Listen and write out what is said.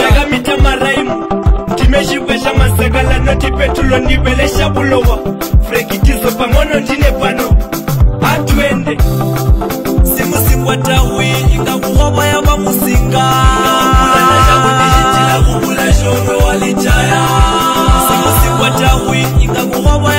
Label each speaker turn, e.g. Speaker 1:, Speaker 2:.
Speaker 1: yakamitamaraimu ndime chibwe chamazakala noti petulo ndibele chabulowa frekitizo pangono ndine pano atwende simusingwa tawi ingakuwabaya
Speaker 2: vamusinga ukulashonge walichaya simusingwa tawi ingakuwaa